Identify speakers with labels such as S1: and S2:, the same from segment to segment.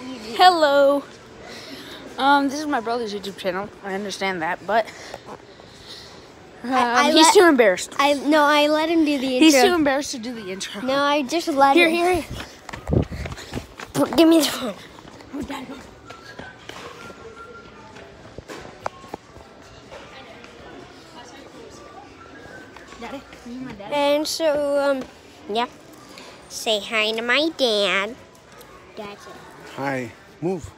S1: Hello. Um, this is my brother's YouTube channel. I understand that, but um,
S2: I- I
S1: he's
S2: let-
S1: too embarrassed.
S2: I no, I let him do the intro.
S1: He's too embarrassed to do the intro.
S2: no, I just let
S1: Here,
S2: him.
S1: here, here.
S2: Give me the phone.
S1: Dad, go. Daddy, are you my dad?
S2: And so, um, yeah. Say hi to my dad. That's it.
S3: Hi, move.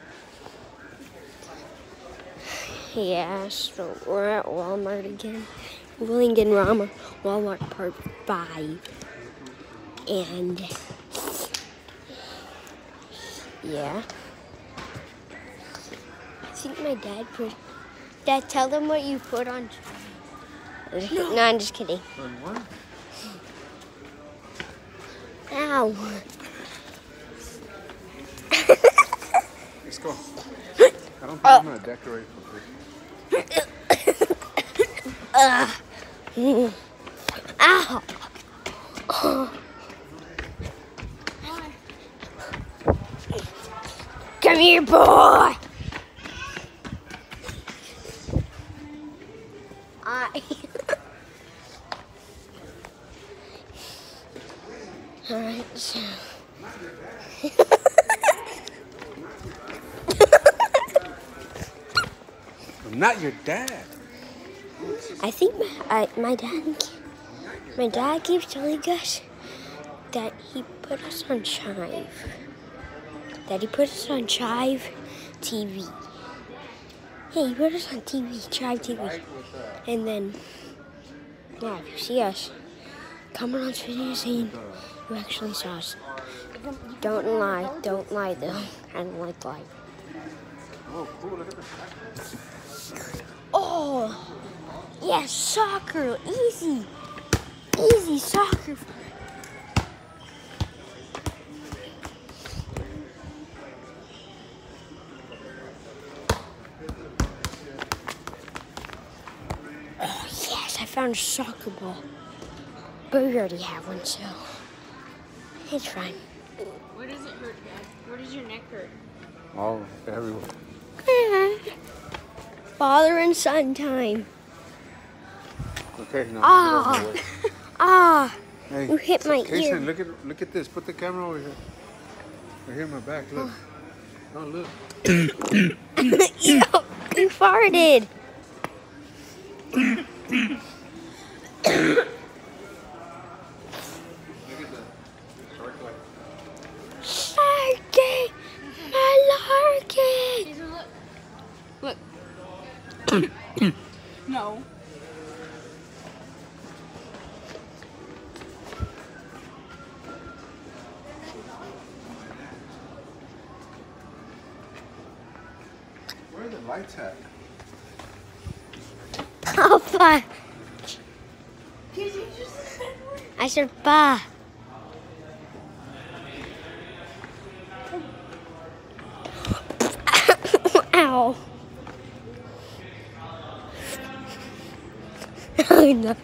S2: Yeah, so we're at Walmart again. Willingen Rama, Walmart Part 5. And, yeah. I think my dad put. Dad, tell them what you put on. No, I'm just kidding. Ow.
S3: Go. I don't think I'm gonna decorate for this.
S2: Ow. Come here, boy. I. All right, so.
S3: Not your dad.
S2: I think my, I, my dad, my dad keeps telling us that he put us on Chive. That he put us on Chive TV. Hey, he put us on TV, Chive TV. Uh, and then, yeah, if you see us, comment on this video saying you actually saw us. Don't lie, don't lie though. I don't like lying.
S3: Oh, Oh, cool. Look at the
S2: Oh, yes, soccer, easy, easy soccer. Oh, yes, I found a soccer ball. But we already have one, so it's fine.
S1: Where does it hurt, Dad? Where does your neck hurt?
S3: Oh, All everywhere.
S2: Father and son time.
S3: Okay, now.
S2: Ah.
S3: get over it.
S2: Ah,
S3: Hey,
S2: you hit my
S3: Kason,
S2: ear.
S3: look at look at this. Put the camera over here. Right here in my back. Look. Oh, look.
S2: you, you farted.
S3: Look at the shark light.
S2: Sharky, malarkey.
S1: Look. Look. No.
S3: Where are the lights at?
S2: Oh, Papa. I said pa. Ow. No.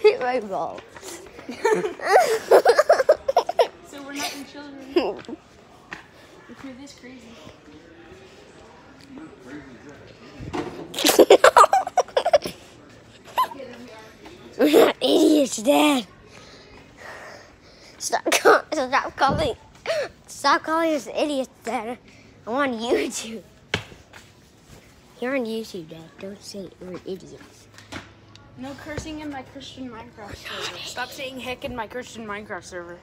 S2: Hit my ball.
S1: So we're not in children. if you're this crazy.
S2: We're not idiots, Dad. Stop, call, stop calling. Stop calling us idiots, Dad. I'm on YouTube. You're on YouTube, Dad. Don't say we're idiots.
S1: No cursing in my Christian Minecraft server. Stop saying heck in my Christian Minecraft server.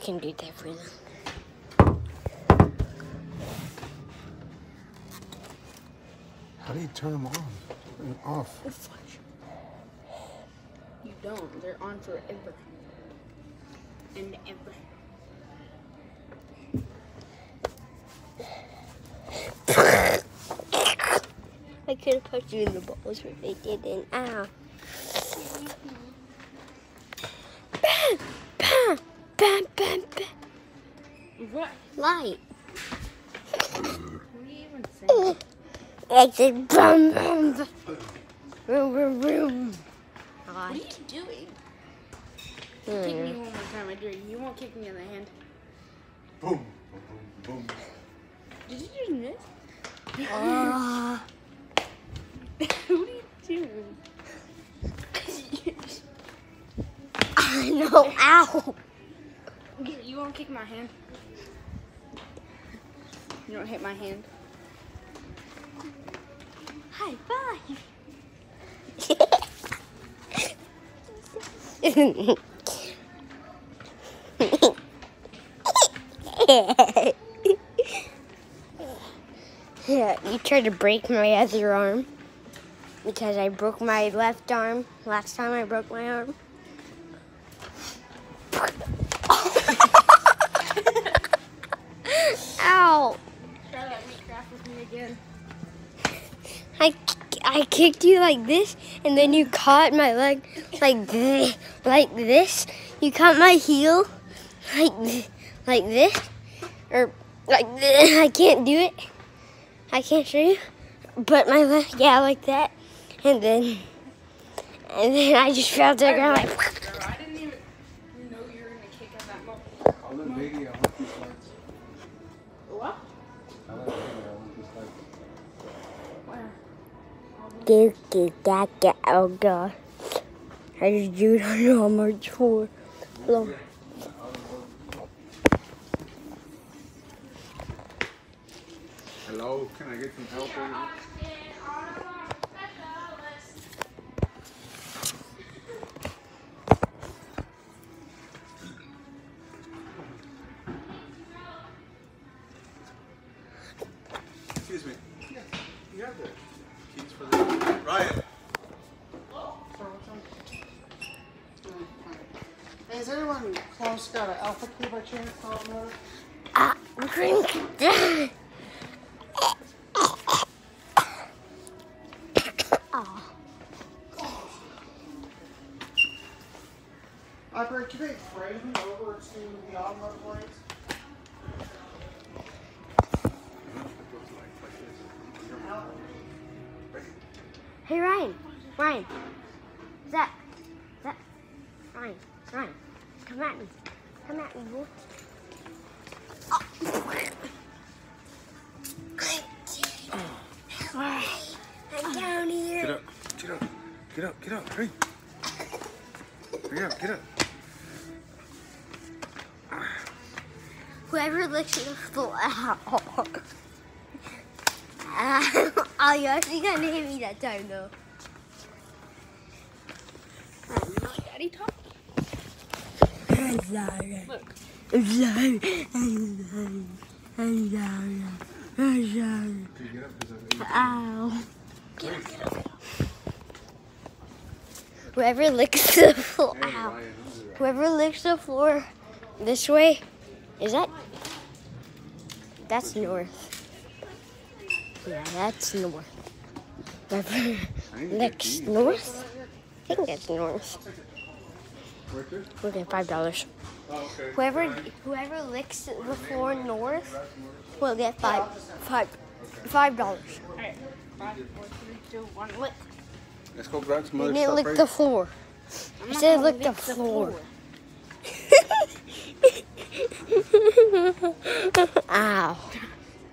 S2: Can do that for them.
S3: How do you turn them on and off?
S1: You don't. They're on forever. And ever.
S2: I could have punched you in the balls, but I didn't. Ow. Bam! Bam! Bam! Bam! Bam!
S1: What?
S2: Light.
S1: What are you even saying?
S2: I said bam! Bam! bam.
S1: What are you doing? Kick me one more time, I dare you. You won't kick me in the hand.
S3: Boom, boom, boom.
S1: Did you just miss?
S2: Ah.
S1: what are you doing?
S2: I know. Ow.
S1: You won't kick my hand. You don't hit my hand.
S2: High five. yeah, you tried to break my other arm because I broke my left arm last time I broke my arm. Ow!
S1: Try that craft with me again.
S2: I, I kicked you like this, and then you caught my leg like this, like this. You caught my heel like th- like this, or like this. I can't do it. I can't show you, but my leg, yeah, like that, and then and then I just fell to the ground like. Give, give, that, get, oh god. I just do how much for. Hello.
S3: Hello, can I get some help
S4: alpha key by chance? Colorado?
S2: Ah, drink. oh.
S4: Operator, can they frame over to the automotive plates?
S2: Hey Ryan, Ryan, out. Uh, oh, you actually gonna hit me that time though.
S1: Daddy talk?
S2: I'm sorry.
S1: Look.
S2: I'm sorry. I'm sorry. I'm sorry. I'm sorry.
S3: Can you get up? I'm-
S2: Ow. Whoever licks the floor, ow. Whoever licks the floor this way, is that? That's north. Yeah, that's north. Whoever
S3: I need to get
S2: licks north, I think that's north.
S3: Right?
S2: We'll get five dollars.
S3: Oh.
S2: Whoever whoever licks the floor north will get five five five dollars.
S1: Alright. Five, four, three, two, one, lick.
S3: Let's go grab some
S2: You
S3: other
S2: didn't
S3: stuff.
S2: lick the floor.
S1: I'm
S2: I
S1: not
S2: said lick the floor. Ow.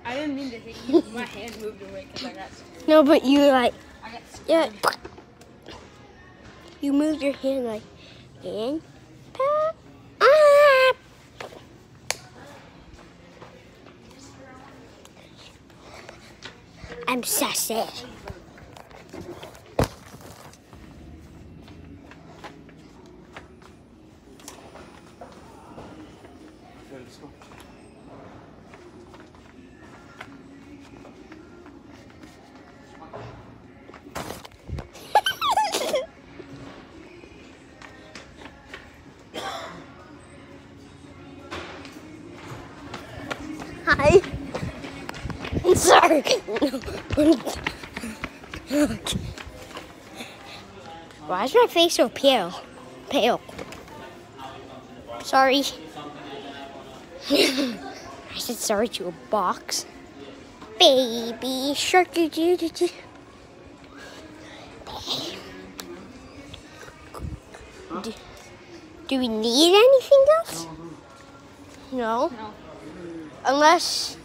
S1: I didn't mean to hit you. My hand moved away because I got scared.
S2: No, but you like
S1: I got scared.
S2: yeah. You moved your hand like and ah. I'm sassy. Face so pale? Pale. Sorry. I said sorry to a box. Baby shark. doo doo doo. Do, do we need anything else? No.
S1: No.
S2: Unless,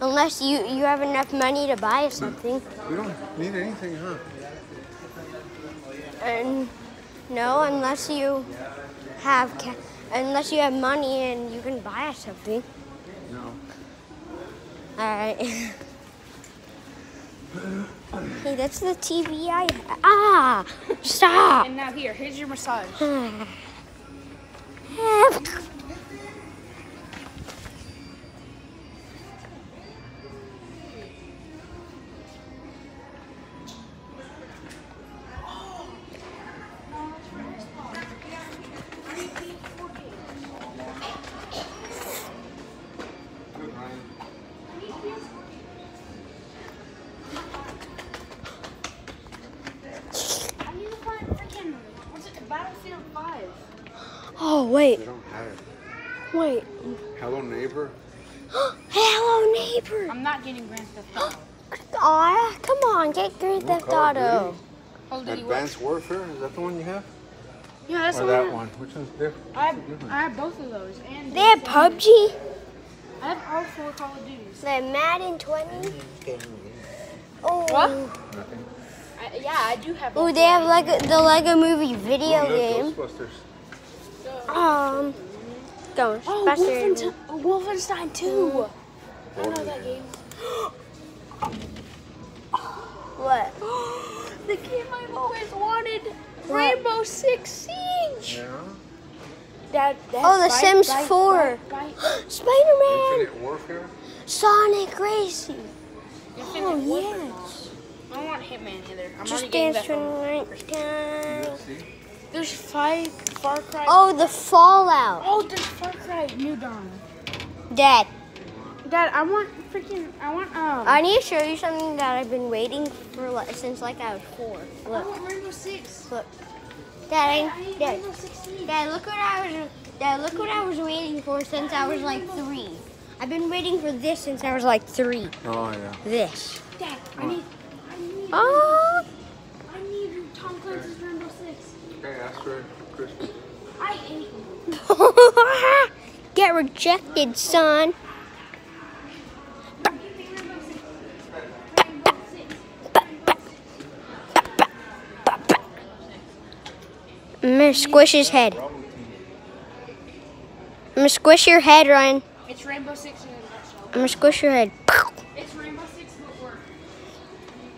S2: unless you you have enough money to buy us something.
S3: We don't need anything, huh?
S2: And no, unless you have ca- unless you have money and you can buy us something.
S3: No.
S2: All right. hey, that's the TV I ah stop.
S1: And now here, here's your massage.
S3: Hello neighbor.
S1: I'm not getting Grand Theft Auto.
S2: Aw, come on, get Grand Theft
S3: Call of
S2: Auto.
S3: Duty.
S1: Oh, did he work?
S3: Advanced Warfare, is that the one you have?
S1: Yeah, that's
S3: or
S1: the
S3: that
S1: one.
S3: one? Which one's different?
S1: I have. I have both of those, and
S2: They have PUBG.
S1: I have all four Call of Duties.
S2: They have Madden 20. Oh.
S1: What?
S3: Nothing.
S1: I, yeah, I do have.
S2: Oh, they have like the Lego Movie video
S3: Oh,
S2: game.
S3: look, Ghostbusters.
S2: Um,
S1: Oh,
S2: Ghostbusters.
S1: Wolfenstein, Wolfenstein 2. I know that game.
S2: What?
S1: the game I've always wanted. Rainbow Six Siege.
S3: Yeah.
S1: That, that
S2: Oh, The
S1: bite,
S2: Sims
S1: bite,
S2: 4.
S1: bite, bite.
S2: Spider-Man.
S3: Infinite Warfare.
S2: Sonic Racing.
S1: Infinite
S2: Oh
S1: Warfare.
S2: yes.
S1: I don't want Hitman either. I'm
S2: Just
S1: getting
S2: dance
S1: that from.
S2: right time.
S3: See?
S1: There's five Far Cry.
S2: Oh, the Fallout.
S1: Oh, there's Far Cry New Dawn.
S2: Dad,
S1: Dad, I want freaking. I want um.
S2: I need to show you something that I've been waiting for like, since like I was four.
S1: I
S2: Look,
S1: want Rainbow Six.
S2: look. Dad,
S1: I
S2: I,
S1: need
S2: Dad,
S1: Rainbow Six Siege.
S2: Dad, look what I was. Dad, look what I was waiting for since I was like three. I've been waiting for this since I was like three.
S3: Oh, yeah.
S2: This.
S1: Dad, I need. I need.
S2: Oh.
S1: I need Tom Clancy's Rainbow Six.
S3: Okay, ask for Christmas.
S1: I hate him.
S2: Get rejected, son. Gonna squish his head. I'm gonna squish your head, Ryan.
S1: It's Rainbow Six in a nutshell.
S2: I'm gonna squish your head.
S1: It's Rainbow Six but worse.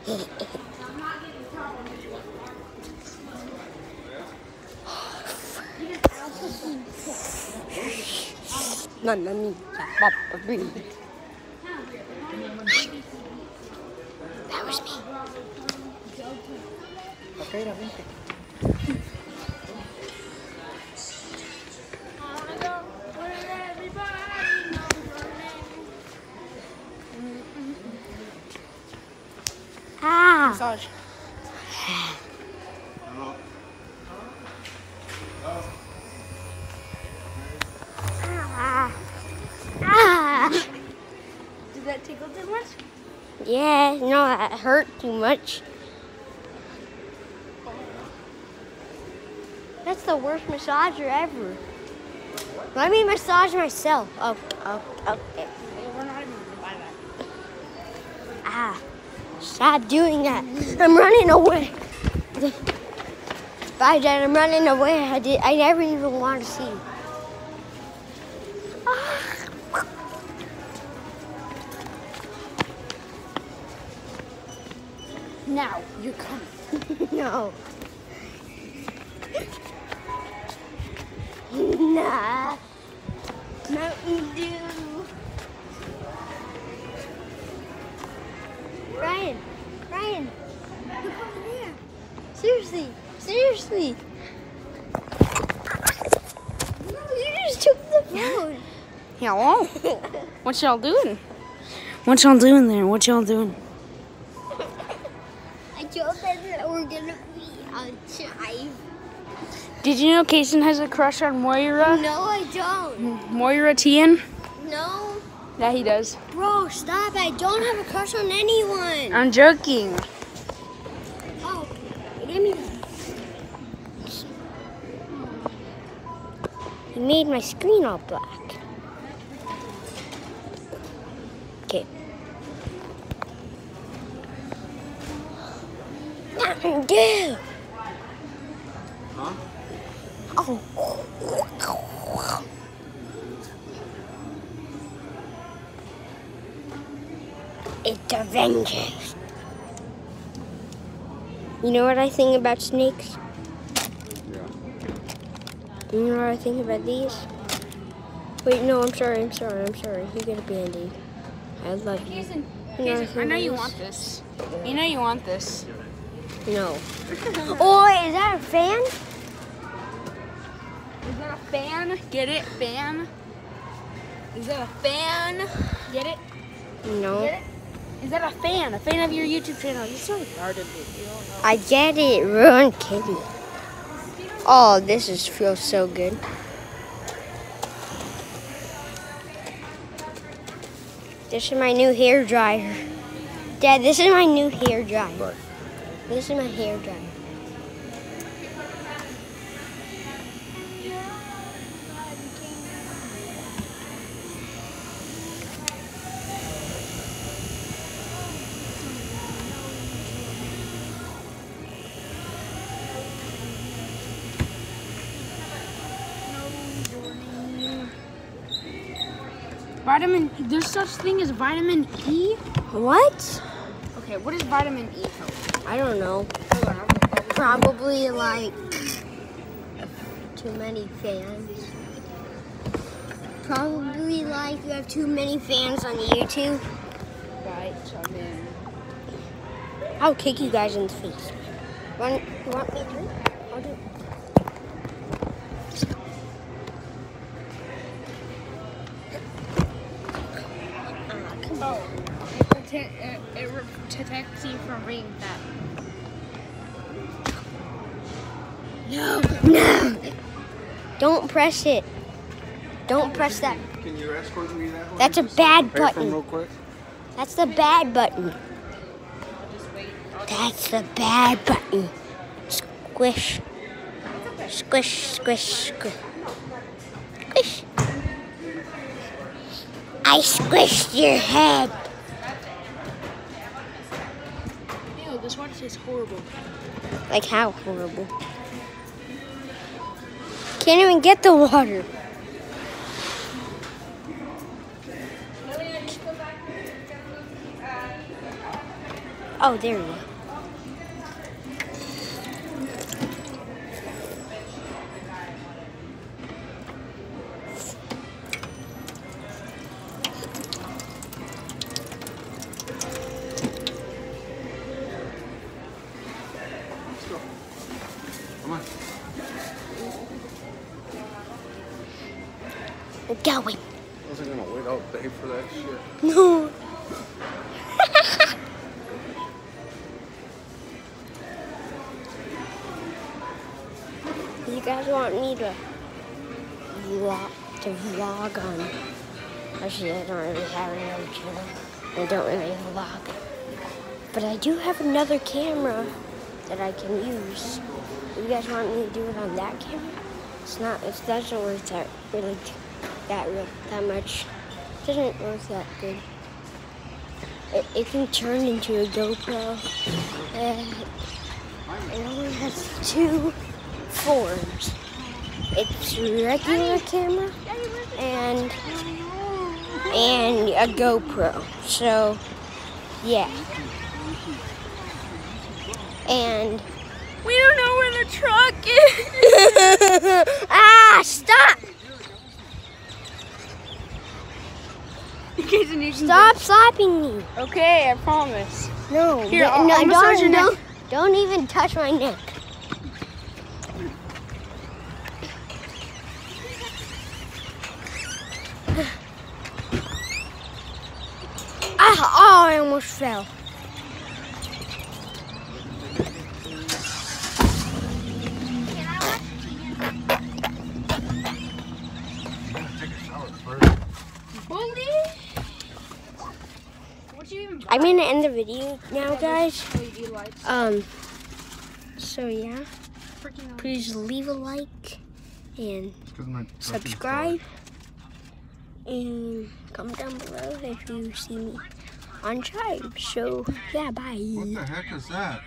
S1: I'm not getting problem.
S2: Mamma mia, Papa Bear. That was me.
S1: Massage.
S2: Ah. Ah.
S1: Did that tickle too much?
S2: Yeah, no, that hurt too much. That's the worst massager ever. Let me massage myself. Oh, oh, okay.
S1: We're not even gonna buy that.
S2: Ah, stop doing that. I'm running away. Bye, Dad. I'm running away. I did. I never even want to see. Ah.
S1: Now you're coming.
S2: no. Seriously. No, you just took the phone.
S1: Hello. What y'all doing? What y'all doing there? What y'all doing?
S2: I told them that we're gonna be on Chive.
S1: Did you know Kason has a crush on Moira?
S2: No, I don't.
S1: Moira Tien?
S2: No.
S1: Yeah, he does.
S2: Bro, stop. I don't have a crush on anyone.
S1: I'm joking.
S2: You made my screen all black. Okay. Mountain Dew.
S3: Huh?
S2: Oh. It's Avengers. You know what I think about snakes? You know what I think about these? Wait, no, I'm sorry, I'm sorry, I'm sorry. You get a band-aid. I love you.
S1: Kason,
S2: You know
S1: I know you want this. You know you want this.
S2: No. oh, is that a fan?
S1: Is that a fan? Get it? Fan? Is that a fan? Get it?
S2: No.
S1: Get it? Is that a fan? A fan of your YouTube channel? You're so retarded, dude. You don't know.
S2: I get it, Run Kitty. Oh, this is feels so good. This is my new hair dryer. Dad, this is my new hair dryer.
S3: Right.
S2: This is my hair dryer.
S1: Vitamin, there's such thing as vitamin E?
S2: What?
S1: Okay, what does vitamin E help?
S2: I don't know.
S1: Hold on, I'll look, I'll look.
S2: Probably like too many fans. Probably like you have too many fans on YouTube.
S1: Right, so I mean,
S2: I'll kick you guys in the face. Want, you want me to? I'll do it. Ah, come on.
S1: Uh, it, it, it protects you from being fat.
S2: No, no. Don't press it. Don't press that.
S3: Can you escort me that way?
S2: That's a bad
S3: pay for 'em
S2: button.
S3: real quick.
S2: That's the bad button. That's the bad button. Squish. Squish, squish, squish. Squish. I squished your head.
S1: This water horrible.
S2: Like how horrible. Can't even get the water. Oh, there we go. We're going.
S3: I wasn't gonna wait all day for that shit.
S2: No. you guys want me to vlog to vlog on actually I don't really have another channel. I don't really vlog. But I do have another camera that I can use. You guys want me to do it on that camera? It's not it doesn't work that really that real that much. It doesn't work that good. It, it can turn into a GoPro. And it only has two forms. It's a regular camera and and a GoPro. So yeah. And
S1: We don't know where the truck is.
S2: ah, stop!
S1: Kason, you can
S2: Stop slapping me.
S1: Okay, I promise.
S2: No,
S1: Here,
S2: no,
S1: I'll-
S2: no,
S1: I'll massage your
S2: don't,
S1: neck.
S2: don't, don't even touch my neck. Ah, oh, I almost fell. The video now, guys. Um, so yeah, please leave a like and
S3: It's 'cause my truck is
S2: subscribe and comment down below if you see me on Chive. So yeah, bye.
S3: What the heck is that?